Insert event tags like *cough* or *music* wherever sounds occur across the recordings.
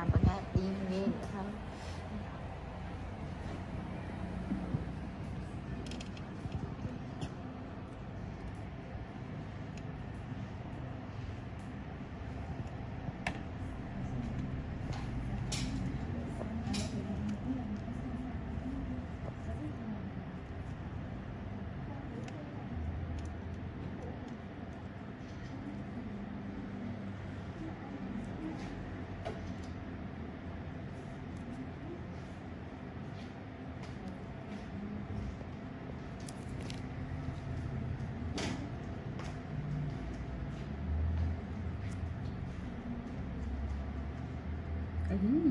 làm và nghe yên nghe vậy thôi cái đứng như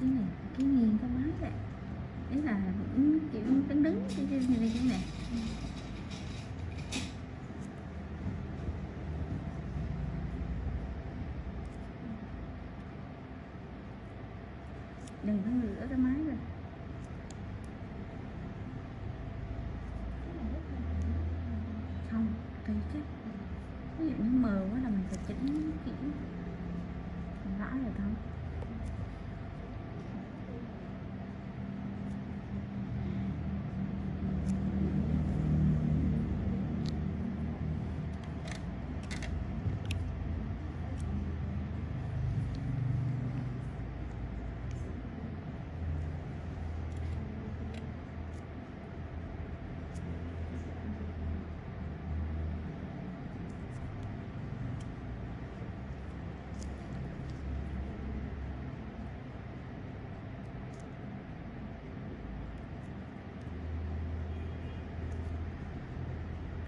cái này, cái nghiêng cái máy lại đấy là kiểu, đứng đứng cái thế này cái này. Đừng có rửa cái máy rồi không kỳ chứ ví dụ nó mờ quá là mình phải chỉnh kỹ rõ rồi thôi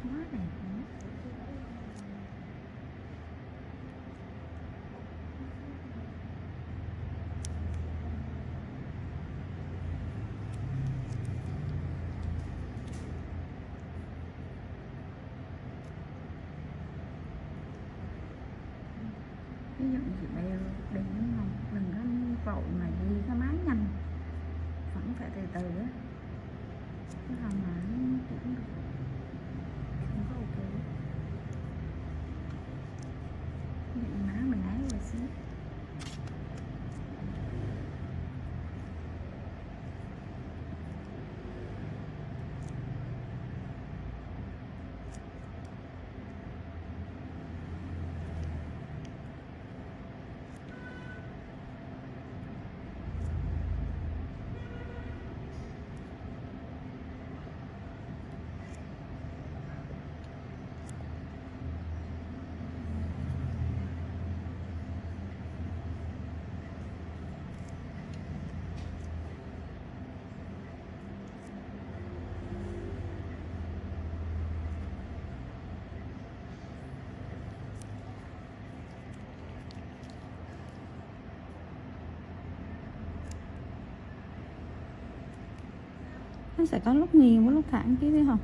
quá đẹp luôn á ví dụ chị bèo đừng đúng không đừng có vội mà đi cái máy nhanh. Vẫn phải từ từ á. Chứ không mà nó chuyển được không có ok ví dụ như má mình ái qua xíu nó sẽ có lúc nghiêng với lúc thẳng chứ biết không?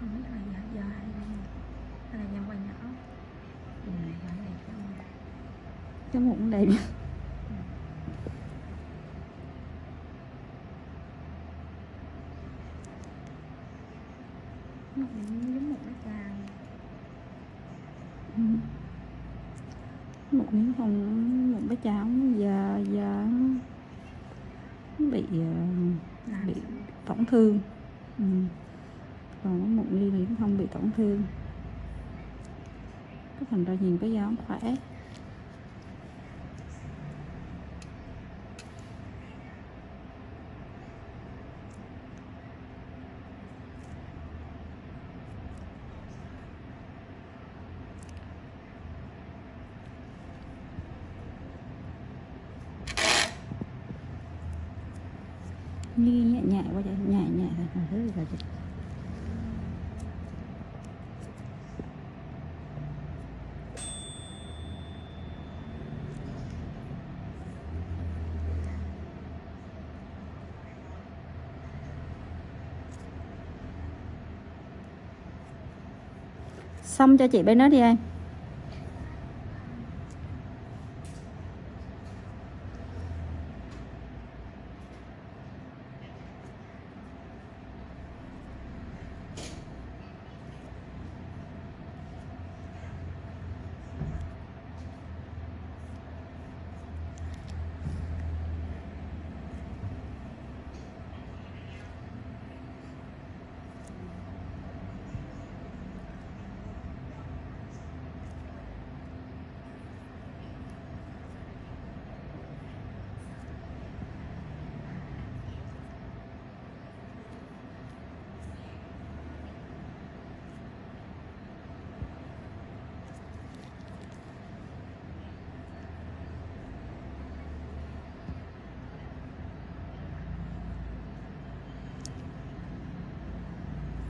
Không biết là giờ giờ hay là hay là nhân quay nhỏ ừ, này giờ này cái cái mụn đẹp mụn giống mụn nó cao Ừ. một miếng không một cái chảo giờ giờ bị ờ, bị tổn thương. Ừ. còn một ly thì nó không bị tổn thương. Cái thành ra nhìn cái dao khỏe như nhẹ nhẹ quá vậy, nhẹ nhẹ thôi mà thứ là chị. Xong cho chị bên đó đi em.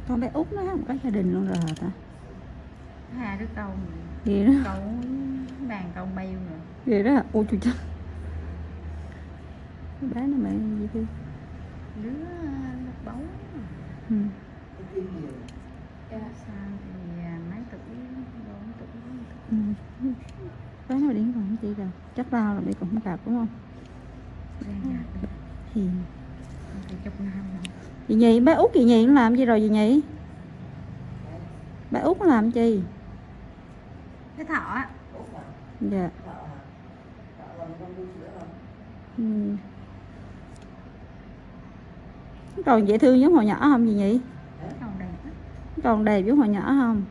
Con bé út nó không có gia đình luôn rồi hả ta? Hai đứa câu ghê đó. câu đàn câu nhiêu nữa. Ghê đó hả? Ôi trời trời Cái bé này mẹ gì thương đứa lớp bóng ừ. sao thì à, mấy tuổi? Bốn tuổi Ừ. bé này đến còn chị rồi chắc bao là bị cũng gặp đúng không? Hiền thì chục năm rồi chị nhị bé út chị nhị làm gì rồi chị nhị bé út làm gì cái thọ á. Dạ. Ừ. Còn dễ thương giống hồi nhỏ không chị nhị còn đẹp giống hồi nhỏ không?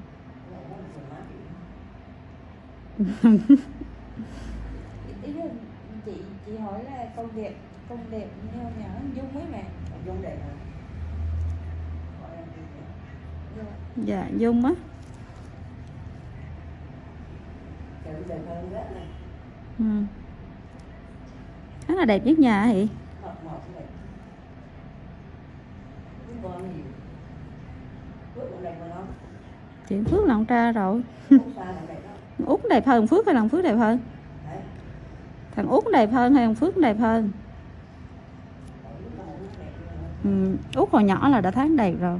Chị chị hỏi là con đẹp con đẹp như hồi nhỏ dung ấy mà dung đẹp dạ dung á. Ừ. khá là đẹp nhất nhà hả chị phước là con tra rồi. *laughs* Út đẹp hơn phước hay là phước đẹp hơn? Thằng út đẹp hơn hay thằng phước đẹp hơn? Ừ. út hồi nhỏ là đã tháng đẹp rồi.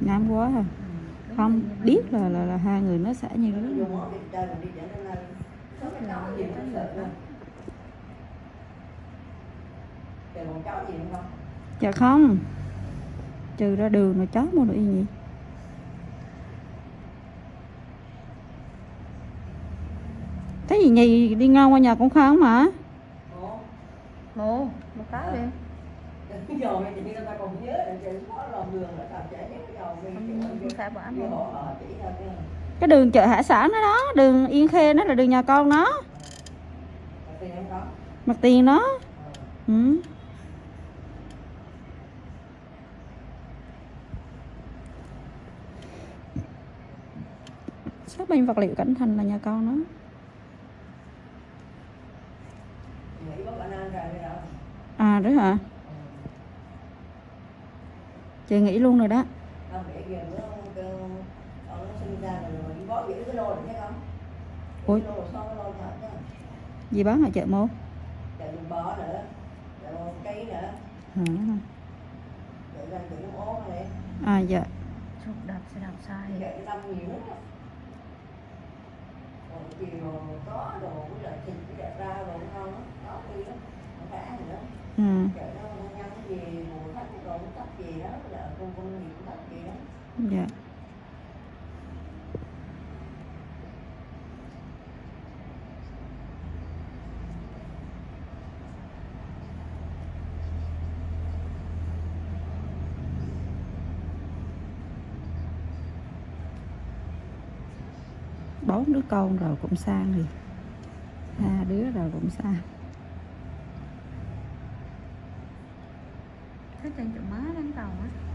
ngám quá hả? Ừ, không biết là là là hai người nó sẽ như thế. Cái dạ không. Trừ ra đường rồi chó mua được y gì cái gì nhì đi ngon qua nhà cũng không mà? Mua. Mua một cái đi cái giò này thì người ta còn nhớ là trời có lòng đường là chạy nhớ cái giò mình phải bỏ ờ cái đường chợ hải sản đó đó đường yên khê nó là đường nhà con nó mặt tiền nó ừ. shop bên vật liệu cảnh thành là nhà con nó à đấy hả chị nghĩ luôn rồi đó không để kìa nó kêu nó sinh ra rồi rồi đi bó giữ Ủa? cái lô rồi lô thật chứ gì bán ở chợ mô? Nữa cây nữa. Hả? Ố này à dạ. Đập sẽ đập sai. Chạy năm nhiều lắm rồi chiều có đồ với lại thịt với đẹp ra rồi ngon lắm đó đi lắm không phải ăn nữa. Ừ. Chợ nó nhân cái gì gì đó, là con con gì cũng gì đó. Dạ. Bốn đứa con rồi cũng sang thì ba đứa rồi cũng sang. Thế trên chỗ má đánh tàu á.